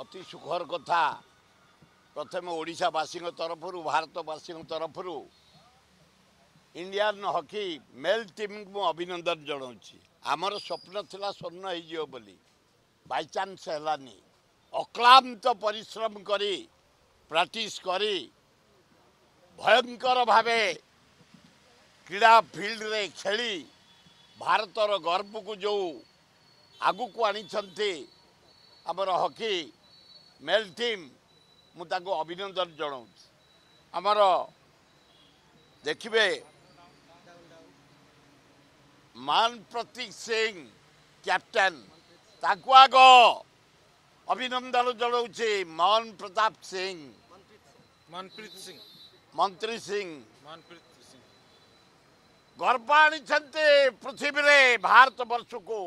ଅତି ସୁଖର କଥା। ପ୍ରଥମେ ଓଡ଼ିଶାବାସୀଙ୍କ ତରଫରୁ ଭାରତବାସୀଙ୍କ ତରଫରୁ ଇଣ୍ଡିଆନ୍ ହକି ମେଲ୍ ଟିମ୍କୁ ମୁଁ ଅଭିନନ୍ଦନ ଜଣାଉଛି। ଆମର ସ୍ୱପ୍ନ ଥିଲା ସ୍ୱର୍ଣ୍ଣ ହେଇଯିବ ବୋଲି। ବାଇଚାନ୍ସ ହେଲାନି। ଅକ୍ଲାନ୍ତ ପରିଶ୍ରମ କରି ପ୍ରାକ୍ଟିସ୍ କରି ଭୟଙ୍କର ଭାବେ କ୍ରୀଡ଼ା ଫିଲ୍ଡରେ ଖେଳି ଭାରତର ଗର୍ବକୁ ଯେଉଁ ଆଗକୁ ଆଣିଛନ୍ତି ଆମର ହକି ମେଲ୍ ଟିମ୍ ମୁଁ ତାଙ୍କୁ ଅଭିନନ୍ଦନ ଜଣାଉଛି। ଆମର ଦେଖିବେ ମାନପ୍ରତୀକ ସିଂ କ୍ୟାପ୍ଟେନ୍ ତାକୁ ଆଗ ଅଭିନନ୍ଦନ ଜଣାଉଛି ମନ ପ୍ରତାପ ସିଂ। ମନପ୍ରୀତ ସିଂ। ମନ୍ତ୍ରୀ ସିଂ। ମନପ୍ରୀତ ସିଂ। ଗର୍ବ ଆଣିଛନ୍ତି ପୃଥିବୀରେ ଭାରତ ବର୍ଷକୁ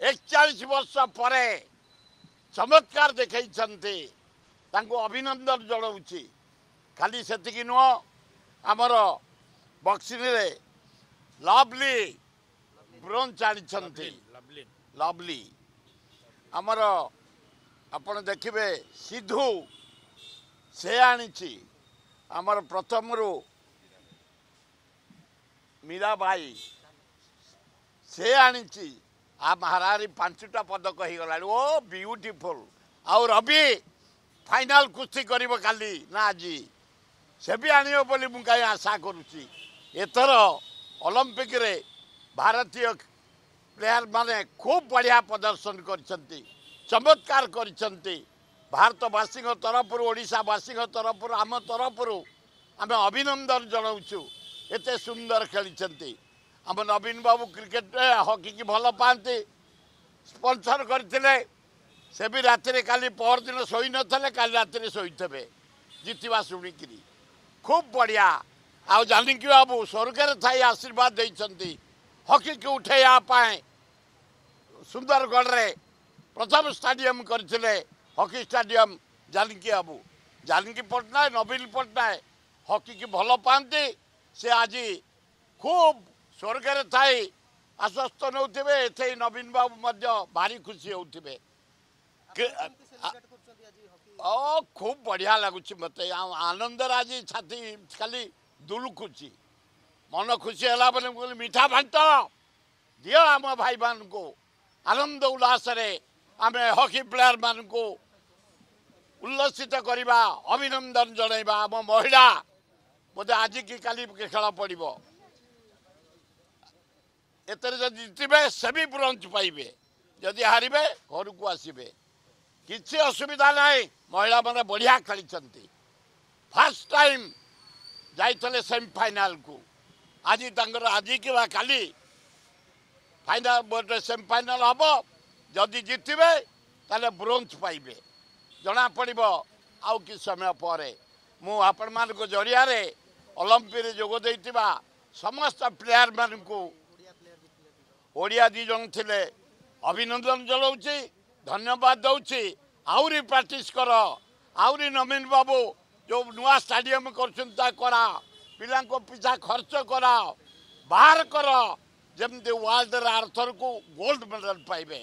ଏକଚାଳିଶ ବର୍ଷ ପରେ ଚମତ୍କାର ଦେଖାଇଛନ୍ତି। ତାଙ୍କୁ ଅଭିନନ୍ଦନ ଜଣାଉଛି। ଖାଲି ସେତିକି ନୁହଁ ଆମର ବକ୍ସିଂରେ ଲଭ୍ଲି ବ୍ରୋଞ୍ଜ ଆଣିଛନ୍ତି ଲଭ୍ଲି ଆମର ଆପଣ ଦେଖିବେ ସିଧୁ ସେ ଆଣିଛି। ଆମର ପ୍ରଥମରୁ ମୀରାବାଇ ସେ ଆଣିଛି। ଆ ମହାରାଣୀ ପାଞ୍ଚଟା ପଦକ ହେଇଗଲାଣି ଓ ବିୟୁଟିଫୁଲ ଆଉ ରବି ଫାଇନାଲ କୁସ୍ତି କରିବ କାଲି। ନା ଆଜି। ସେ ବି ଆଣିବ ବୋଲି ମୁଁ କାହିଁ ଆଶା କରୁଛି। ଏଥର ଅଲମ୍ପିକରେ ଭାରତୀୟ ପ୍ଲେୟାର ମାନେ ଖୁବ୍ ବଢ଼ିଆ ପ୍ରଦର୍ଶନ କରିଛନ୍ତି। ଚମତ୍କାର କରିଛନ୍ତି। ଭାରତବାସୀଙ୍କ ତରଫରୁ ଓଡ଼ିଶାବାସୀଙ୍କ ତରଫରୁ ଆମ ତରଫରୁ ଆମେ ଅଭିନନ୍ଦନ ଜଣାଉଛୁ। ଏତେ ସୁନ୍ଦର ଖେଳିଛନ୍ତି। ଆମ ନବୀନ ବାବୁ କ୍ରିକେଟରେ ହକିକି ଭଲ ପାଆନ୍ତି ସ୍ପନ୍ସର କରିଥିଲେ ସେ ବି ରାତିରେ କାଲି ପରଦିନ ଶୋଇନଥିଲେ କାଲି ରାତିରେ ଶୋଇଥିବେ ଜିତିବା ଶୁଣିକିରି। ଖୁବ୍ ବଢ଼ିଆ। ଆଉ ଜାନିକି ବାବୁ ସ୍ୱର୍ଗରେ ଥାଇ ଆଶୀର୍ବାଦ ଦେଇଛନ୍ତି ହକିକୁ ଉଠେଇବା ପାଇଁ ସୁନ୍ଦରଗଡ଼ରେ ପ୍ରଥମ ଷ୍ଟାଡିୟମ କରିଥିଲେ ହକି ଷ୍ଟାଡିୟମ ଜାନକୀ ବାବୁ। ଜାନକୀ ପଟ୍ଟନାୟକ ନବୀନ ପଟ୍ଟନାୟକ ହକିକି ଭଲ ପାଆନ୍ତି ସେ ଆଜି ଖୁବ୍ ସ୍ୱର୍ଗରେ ଥାଇ ଆଶ୍ୱସ୍ତ ନେଉଥିବେ ଏଠି ନବୀନ ବାବୁ ମଧ୍ୟ ଭାରି ଖୁସି ହେଉଥିବେ। କି- ଓ ଖୁବ୍ ବଢ଼ିଆ ଲାଗୁଛି ମୋତେ। ଆଉ ଆନନ୍ଦରେ ଆଜି ଛାତି ଖାଲି ଦୁଲୁକୁଛି ମନ ଖୁସି ହେଲା ବୋଲି ମୁଁ କହିଲି ମିଠା ଭାଣ୍ଟ ଦିଅ ଆମ ଭାଇମାନଙ୍କୁ। ଆନନ୍ଦ ଉଲ୍ଲାସରେ ଆମେ ହକି ପ୍ଲେୟାରମାନଙ୍କୁ ଉଲ୍ଲସିତ କରିବା ଅଭିନନ୍ଦନ ଜଣାଇବା। ଆମ ମହିଳା ବୋଧେ ଆଜି କି କାଲି ଖେଳ ପଡ଼ିବ। ଏଥିରେ ଯଦି ଜିତିବେ ସେ ବି ବ୍ରୋଞ୍ଜ ପାଇବେ। ଯଦି ହାରିବେ ଘରକୁ ଆସିବେ। କିଛି ଅସୁବିଧା ନାହିଁ। ମହିଳାମାନେ ବଢ଼ିଆ ଖେଳିଛନ୍ତି। ଫାର୍ଷ୍ଟ ଟାଇମ୍ ଯାଇଥିଲେ ସେମିଫାଇନାଲକୁ ଆଜି ତାଙ୍କର ଆଜି କିମ୍ବା କାଲି ଫାଇନାଲ ଗୋଟେ ସେମିଫାଇନାଲ ହେବ। ଯଦି ଜିତିବେ ତାହେଲେ ବ୍ରୋଞ୍ଜ ପାଇବେ। ଜଣାପଡ଼ିବ ଆଉ କିଛି ସମୟ ପରେ। ମୁଁ ଆପଣମାନଙ୍କ ଜରିଆରେ ଅଲମ୍ପିକରେ ଯୋଗ ଦେଇଥିବା ସମସ୍ତ ପ୍ଲେୟାରମାନଙ୍କୁ ଓଡ଼ିଆ ଦୁଇ ଜଣ ଥିଲେ। ଅଭିନନ୍ଦନ ଜଣାଉଛି ଧନ୍ୟବାଦ ଦେଉଛି। ଆହୁରି ପ୍ରାକ୍ଟିସ୍ କର। ଆହୁରି ନବୀନ ବାବୁ ଯେଉଁ ନୂଆ ଷ୍ଟାଡିୟମ କରୁଛନ୍ତି ତା କରା। ପିଲାଙ୍କ ପିଛା ଖର୍ଚ୍ଚ କର। ବାହାର କର। ଯେମିତି ୱାର୍ଲଡରେ ଆର୍ଥରକୁ ଗୋଲ୍ଡ ମେଡାଲ ପାଇବେ।